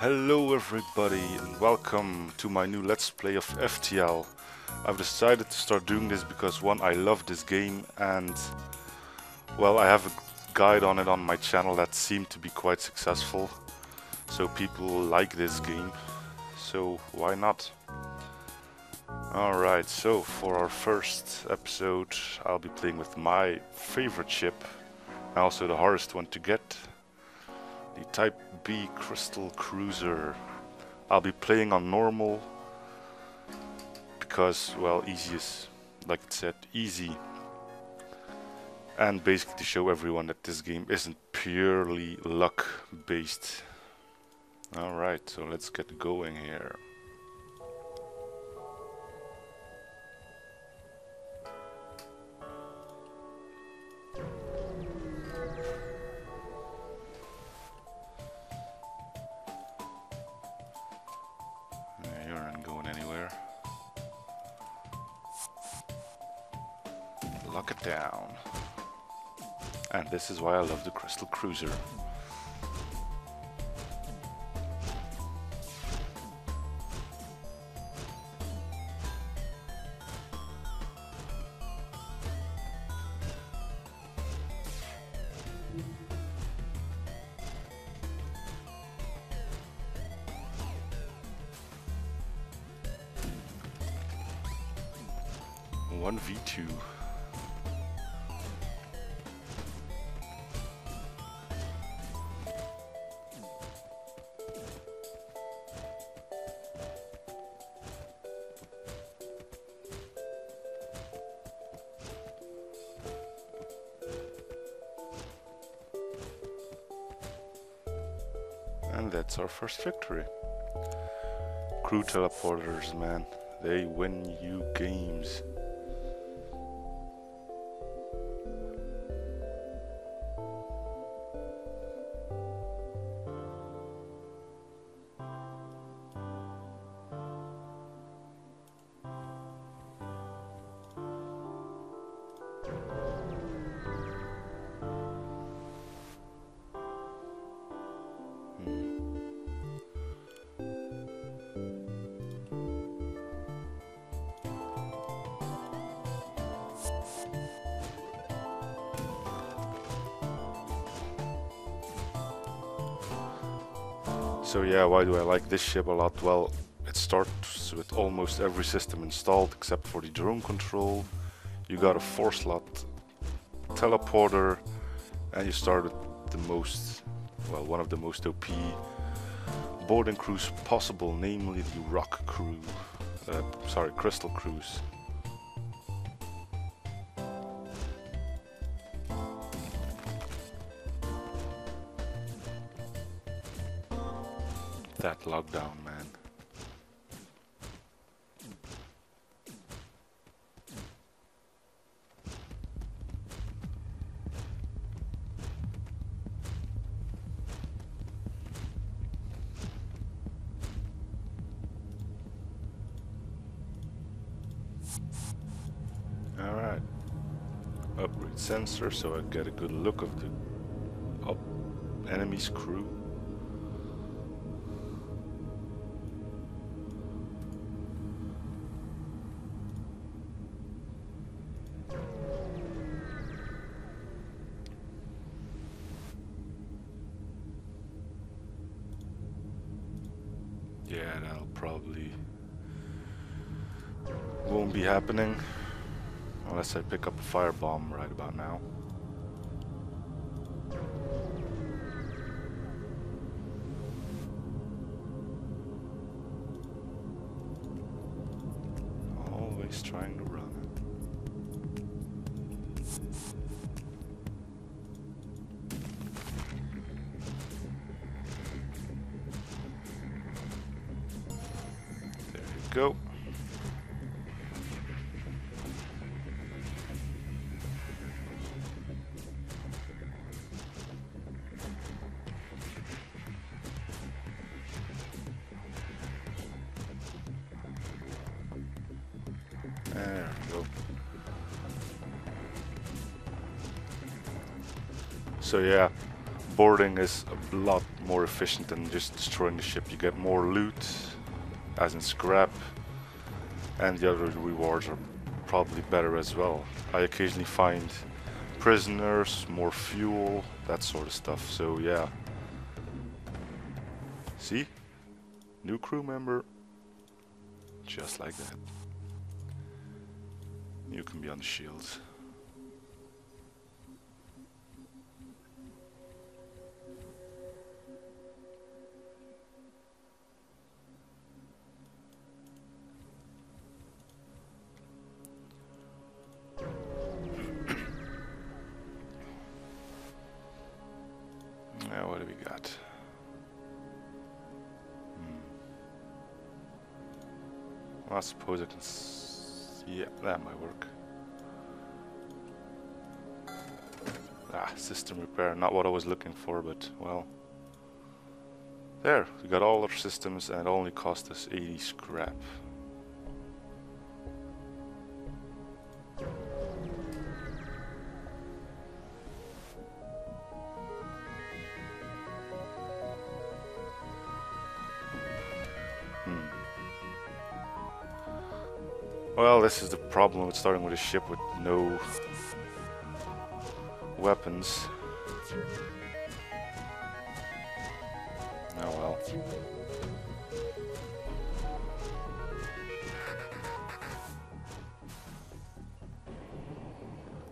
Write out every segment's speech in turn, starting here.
Hello everybody and welcome to my new Let's Play of FTL. I've decided to start doing this because one, I love this game and well, I have a guide on it on my channel that seemed to be quite successful. So people like this game, so why not? Alright, so for our first episode I'll be playing with my favorite ship, and also the hardest one to get, the Type B Crystal Cruiser. I'll be playing on normal because, well, easy is, like it said, easy. And basically to show everyone that this game isn't purely luck based. Alright, so let's get going here. why I love the Crystal Cruiser. One V2. Victory. Crew teleporters, man. They win you games. Why do I like this ship a lot? Well, it starts with almost every system installed except for the drone control. You got a four slot teleporter and you start with the most, well, one of the most OP boarding crews possible, namely the Rock Crew. Uh, sorry, Crystal Crew. That lockdown, man. Alright. Upgrade sensor so I get a good look of the up enemy's crew. Happening unless I pick up a firebomb right about now. Always trying to run. There you go. So yeah, boarding is a lot more efficient than just destroying the ship. You get more loot, as in scrap, and the other rewards are probably better as well. I occasionally find prisoners, more fuel, that sort of stuff, so yeah. See? New crew member. Just like that. You can be on the shields. Now what do we got? I suppose I can... yeah, that might work. Ah, system repair. Not what I was looking for, but, well... There, we got all our systems and it only cost us 80 scrap. Problem with starting with a ship with no weapons. Oh well.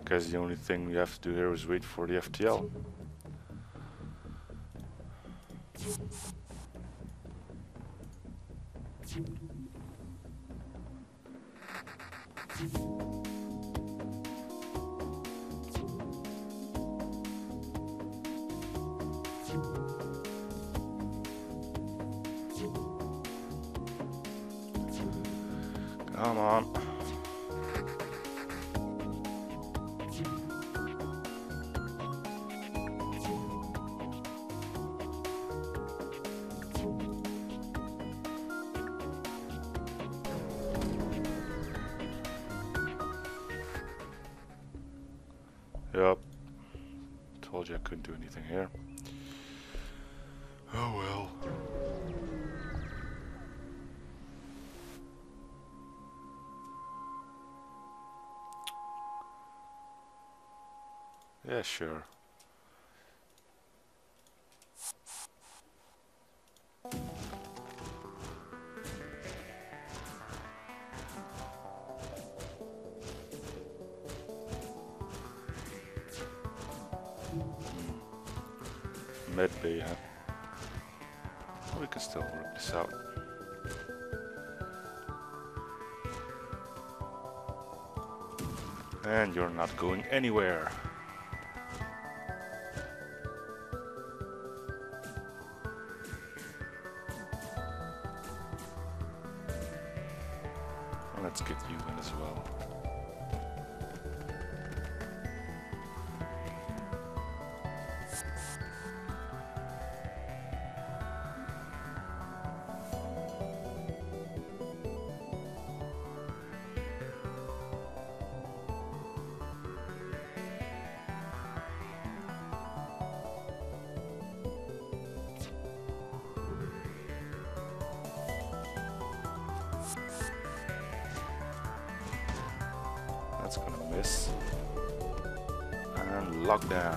Guess the only thing we have to do here is wait for the FTL. Come on. Yep. Told you I couldn't do anything here. Yeah, sure. Med bay, huh? We can still work this out. And you're not going anywhere. That's. And lockdown.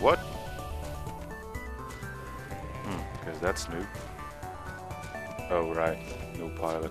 What? Hmm, because that's new. Oh, right. No pilot.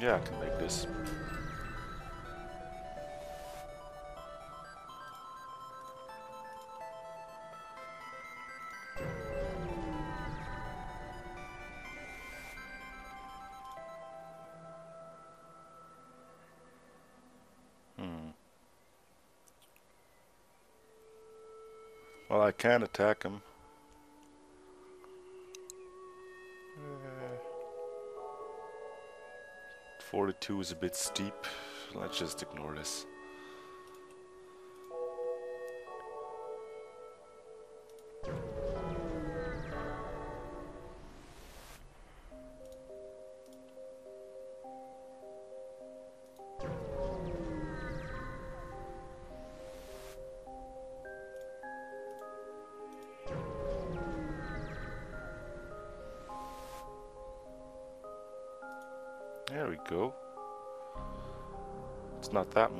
Yeah, I can make this. I attack him. 42 is a bit steep. Let's just ignore this.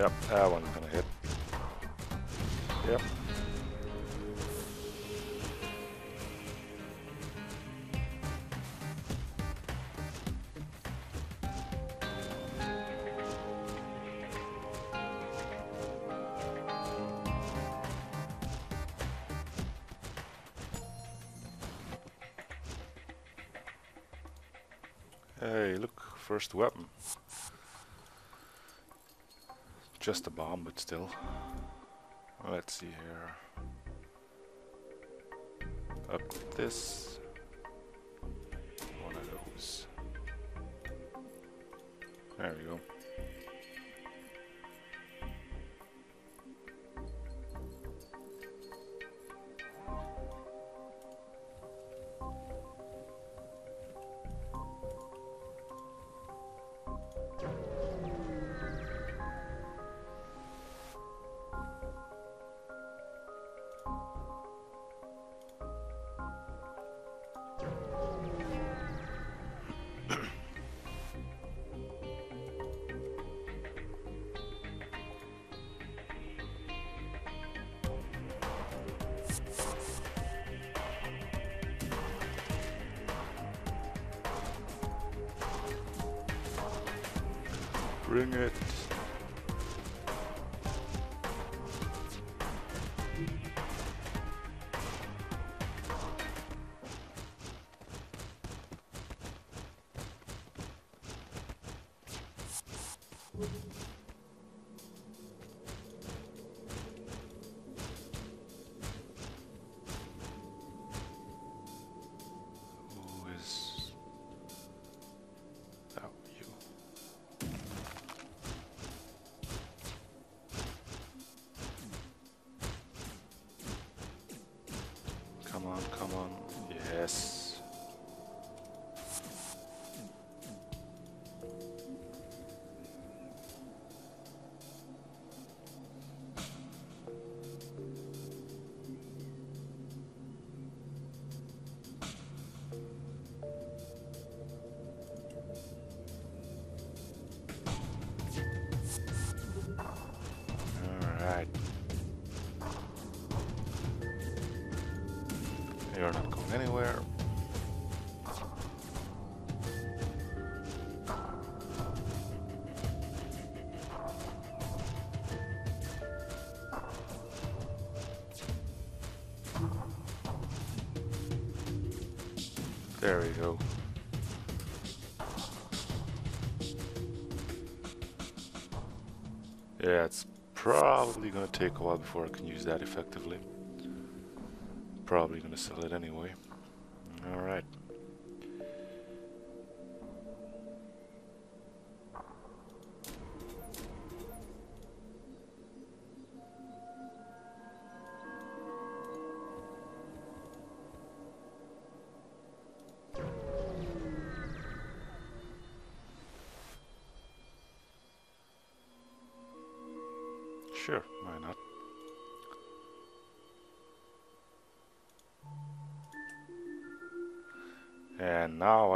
Yep, that one's gonna hit. Yep. Hey, look, first weapon. Just a bomb, but still. Let's see here. Up this. One of those. There we go. You're not going anywhere. There we go. Yeah, it's probably gonna take a while before I can use that effectively. Probably gonna sell it anyway. Alright.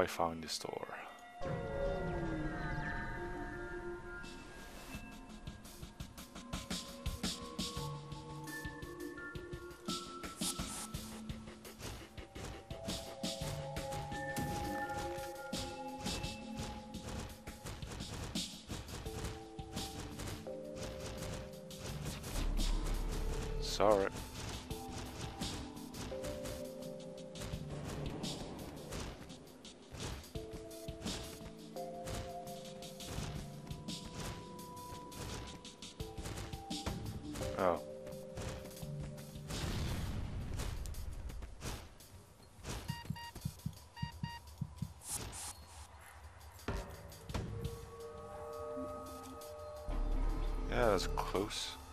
I found the store. That's close.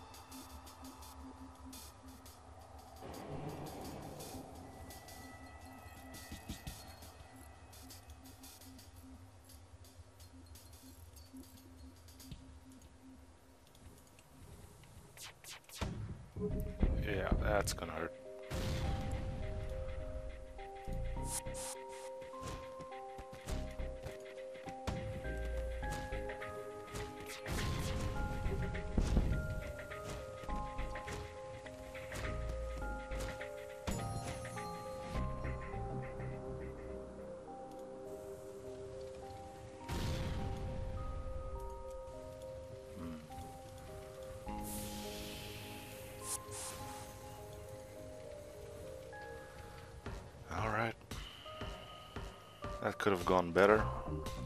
That could have gone better.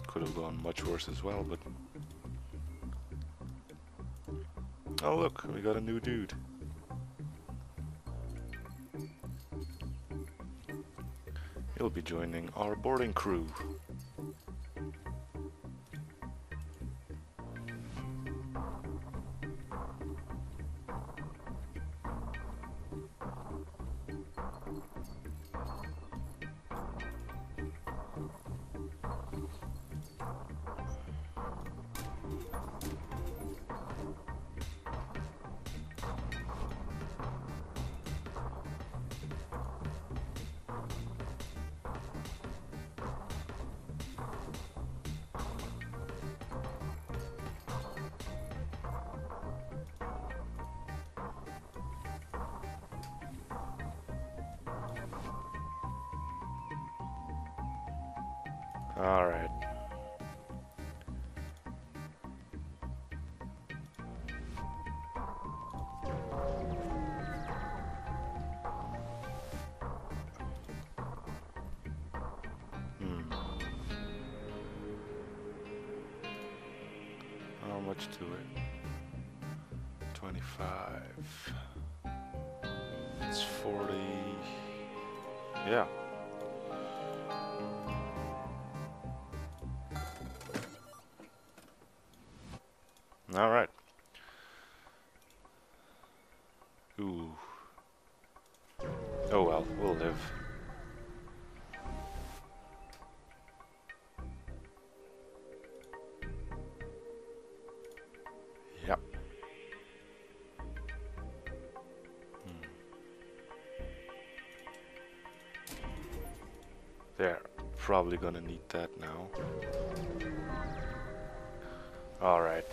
Could have gone much worse as well, but... Oh look, we got a new dude. He'll be joining our boarding crew. Alright. Hmm. How much to it? 25. It's 40. Yeah. All right. Ooh. Oh well, we'll live. Yep. Hmm. There. Probably gonna need that now. Alright,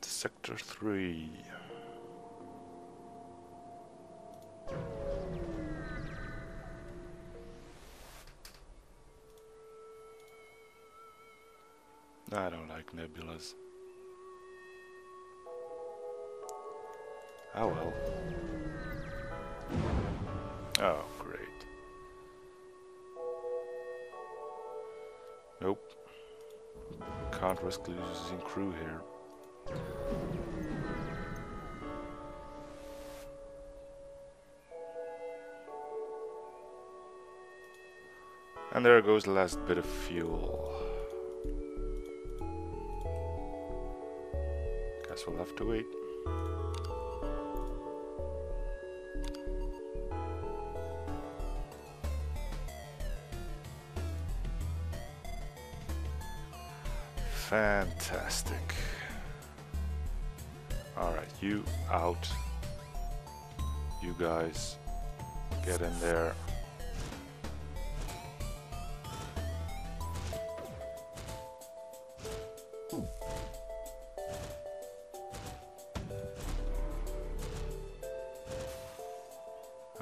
To sector 3. I don't like nebulas. Oh well. Oh, great. Nope. Can't risk losing crew here. And there goes the last bit of fuel. Guess we'll have to wait. Fantastic. Alright, you out. You guys get in there.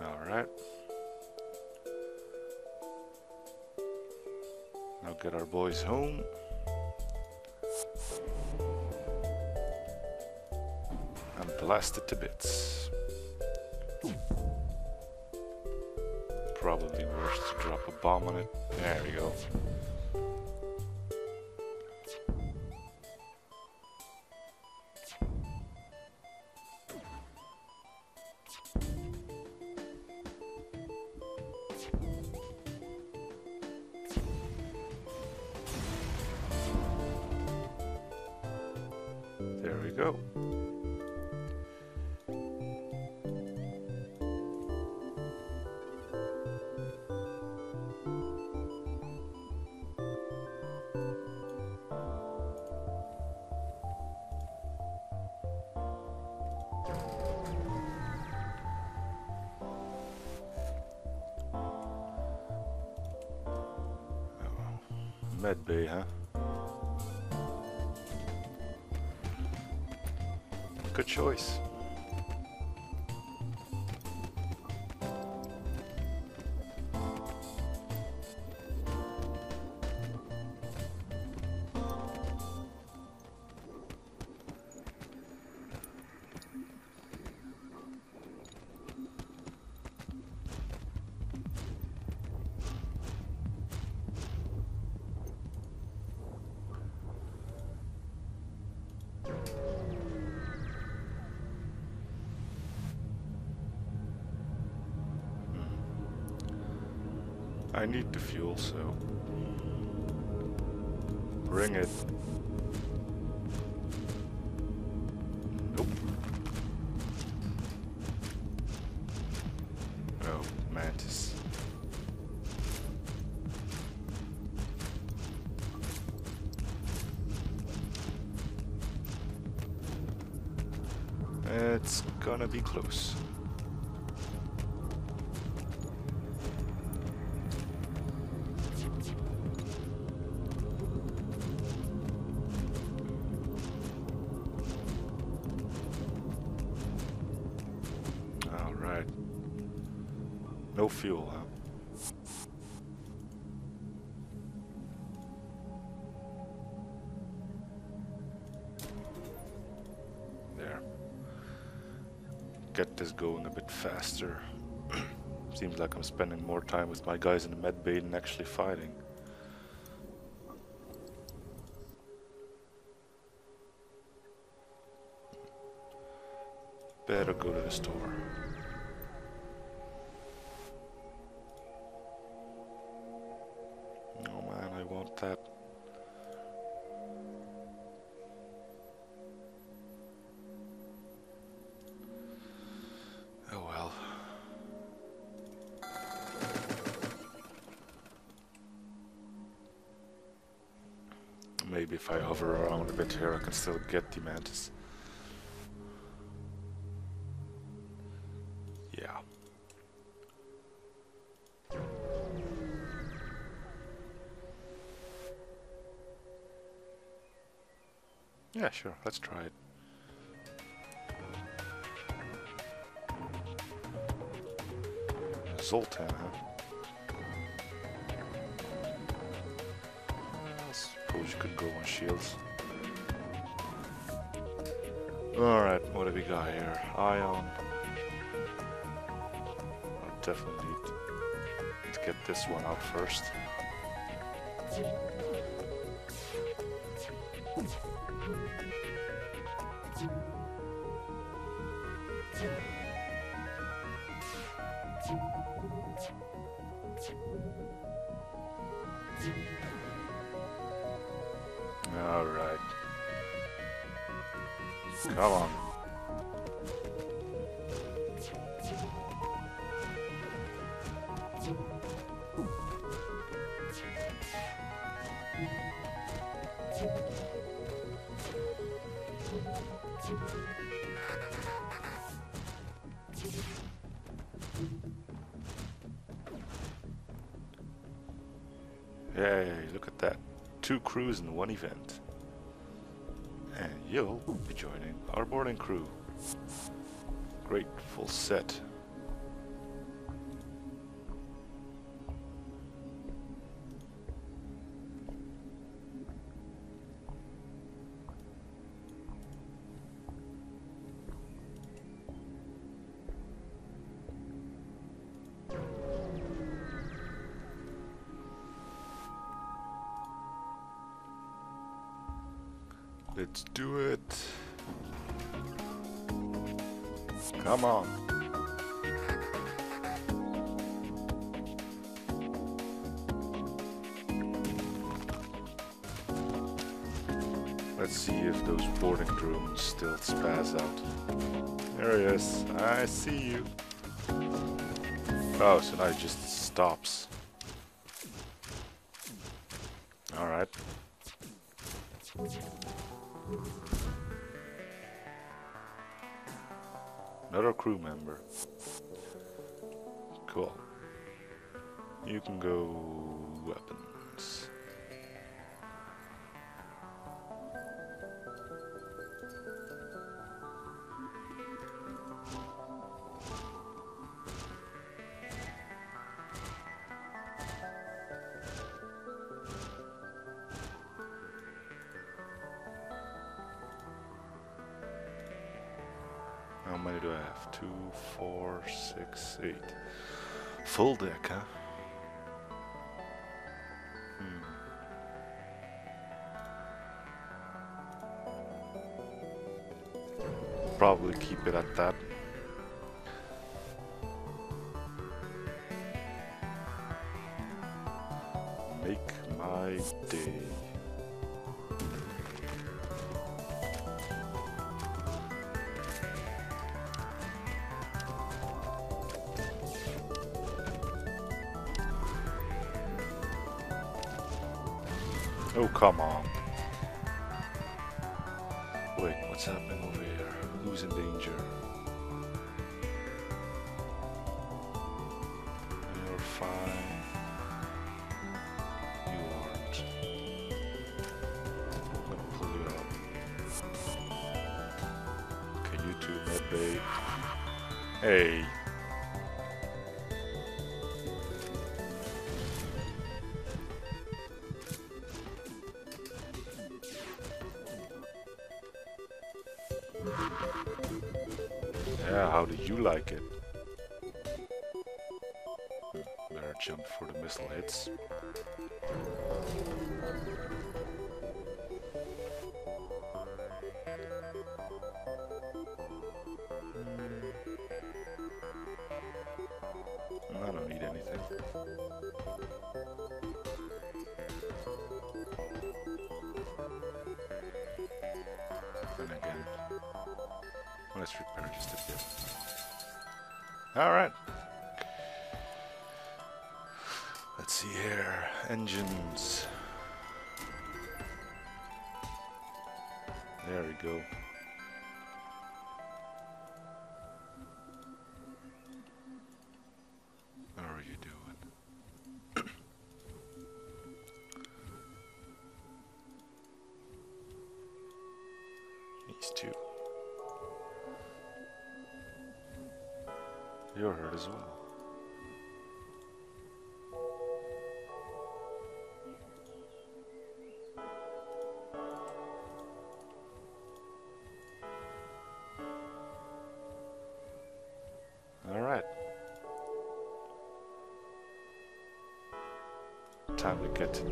Alright. Now get our boys home. And blast it to bits. Probably worse to drop a bomb on it. There we go. I need the fuel, so bring it. going a bit faster. Seems like I'm spending more time with my guys in the med bay than actually fighting. Better go to the store. Oh man, I want that. Bit here I can still get the mantis. Yeah. Yeah, sure, let's try it. Zoltan, huh? Got here? Ion. I um, definitely need to get this one out first. All right. Come on. Crews in one event. And you'll be joining our boarding crew. Great, full set. Let's see if those boarding drones still spaz out. There he is. I see you. Oh, so now it just stops. Alright. Another crew member. Cool. You can go Oh, come on. Wait, what's happening over here? Who's in danger? Alright. Let's see here. Engines. There we go. As well. Alright. Time to get...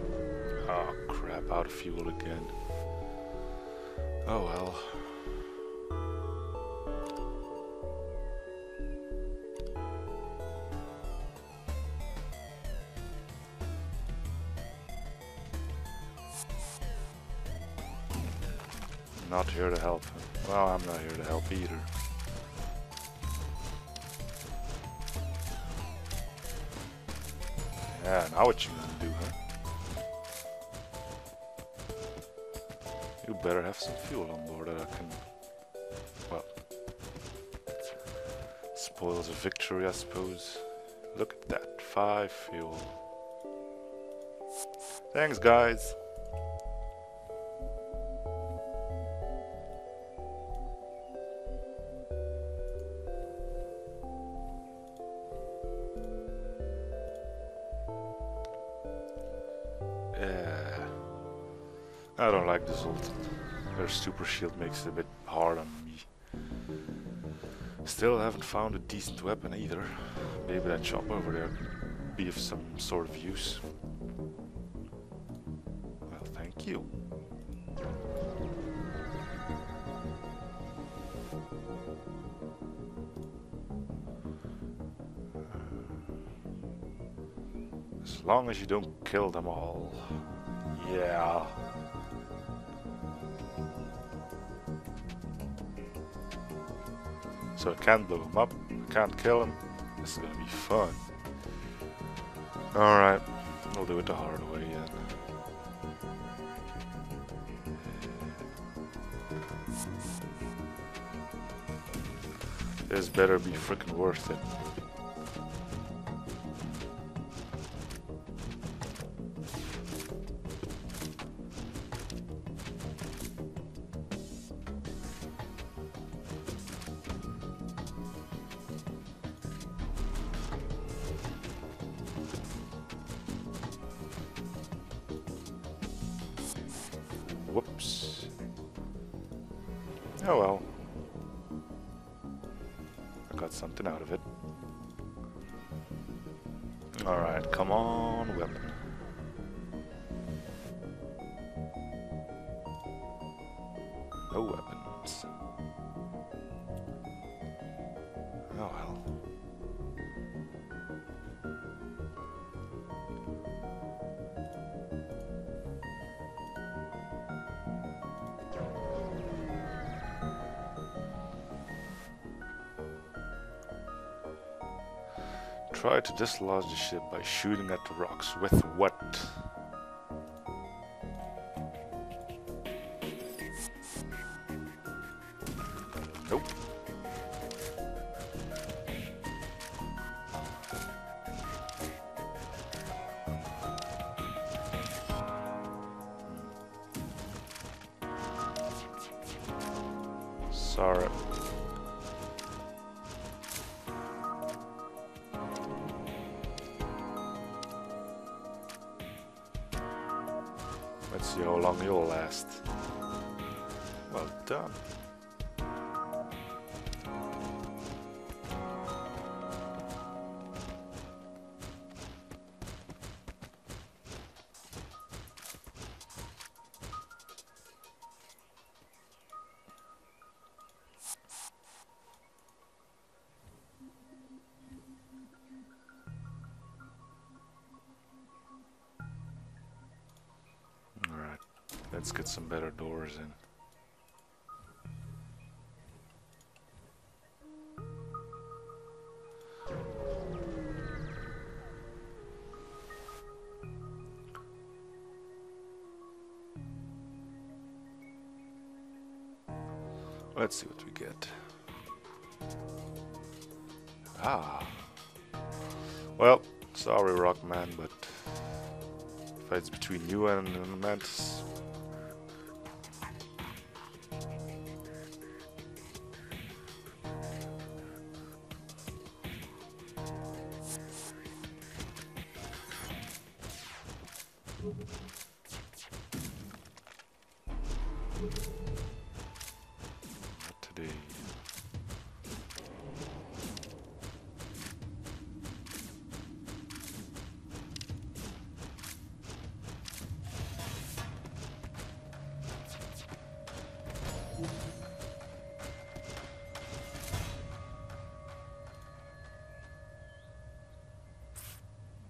Oh crap, out of fuel again. Oh well. Here to help. Well, I'm not here to help either. Yeah, now what you gonna do, huh? You better have some fuel on board that I can... Well... Spoils a victory, I suppose. Look at that. Five fuel. Thanks, guys. I don't like this Zoltan. Their super shield makes it a bit hard on me. Still haven't found a decent weapon either. Maybe that chop over there could be of some sort of use. Well, thank you. As long as you don't kill them all. Yeah. So I can't blow him up, I can't kill him. This is gonna be fun. Alright, we'll do it the hard way then. This better be freaking worth it. Whoops. Oh well. I got something out of it. Alright, come on. Try to dislodge the ship by shooting at the rocks. With what? Last. Well done. in. Let's see what we get. Ah. Well, sorry, Rockman, but if it's between you and Mantis,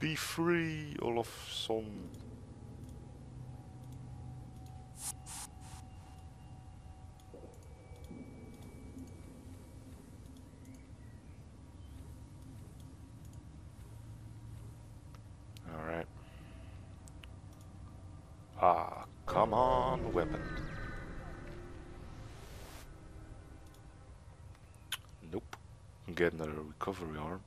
Be free, Olofsson. Alright. Ah, come on, weapon. Nope. Get another recovery arm.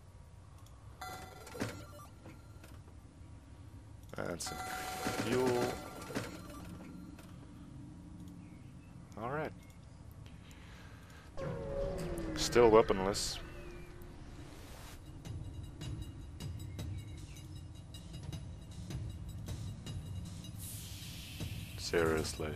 Still weaponless. Seriously.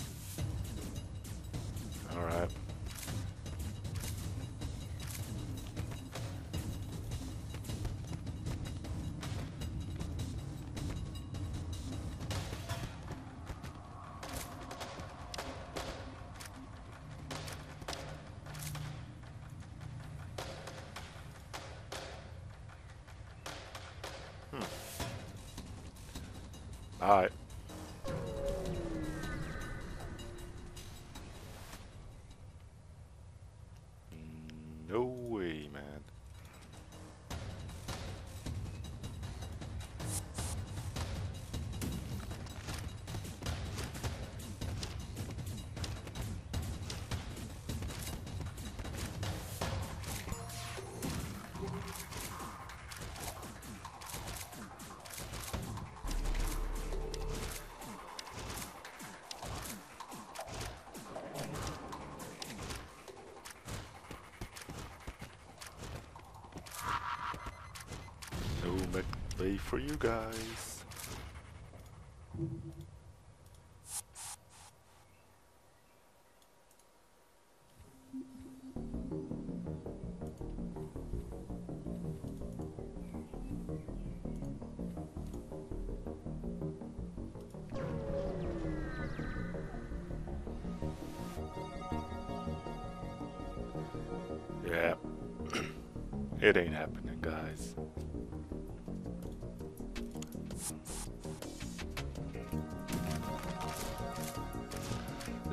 Alright. No you guys.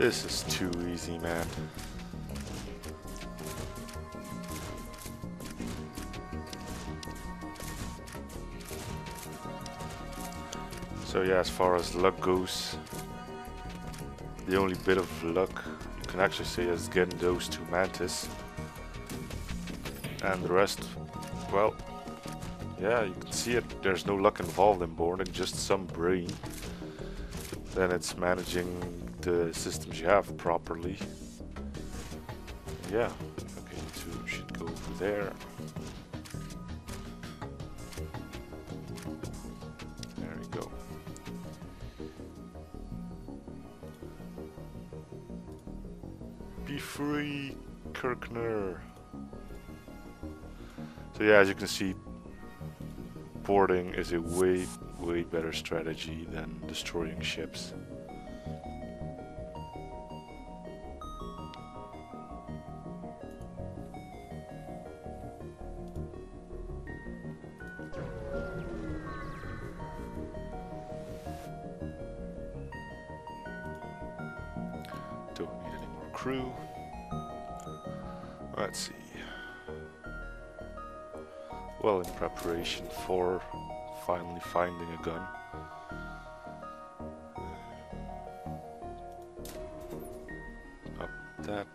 This is too easy, man. So yeah, as far as luck goes, the only bit of luck you can actually say is getting those two mantis. And the rest, well, yeah, you can see it. There's no luck involved in boarding, just some brain. Then it's managing the systems you have properly. Yeah, okay, two should go over there. There we go. Be free, Kirkner. So yeah, as you can see, boarding is a way, way better strategy than destroying ships. Preparation for finally finding a gun. Up that.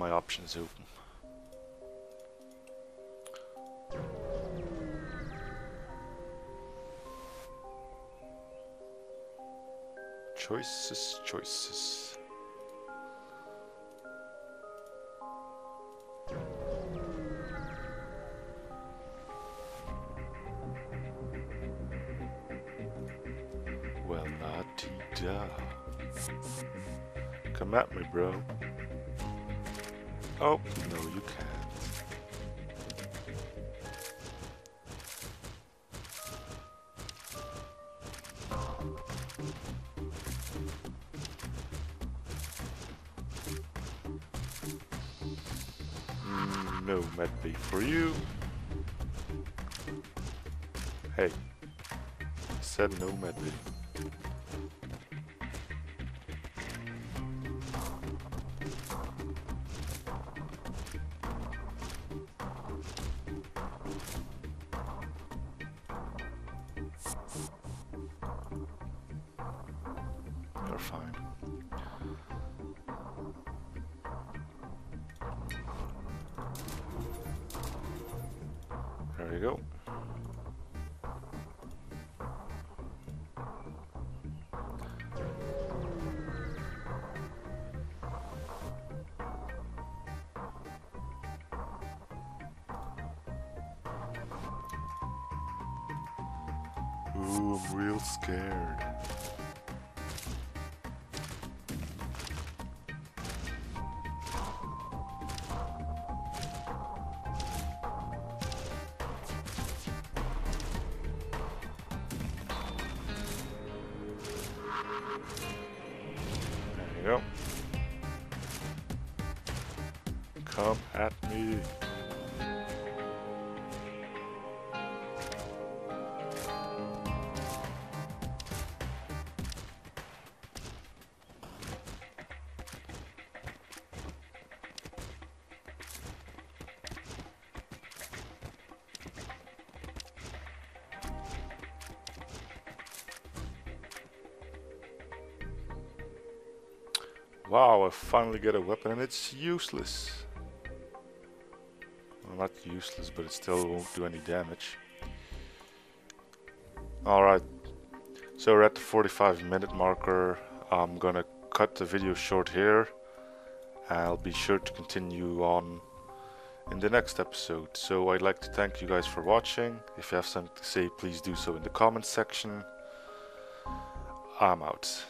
My options open. Choices, choices. Well, la-ti-da. Come at me, bro. Oh, no, you can't. Mm, no medbay for you. Hey, said no medbay. Ooh, I'm real scared. I finally get a weapon and it's useless. Well, not useless, but it still won't do any damage. Alright, so we're at the 45 minute marker. I'm gonna cut the video short here. I'll be sure to continue on in the next episode. So I'd like to thank you guys for watching. If you have something to say, please do so in the comments section. I'm out.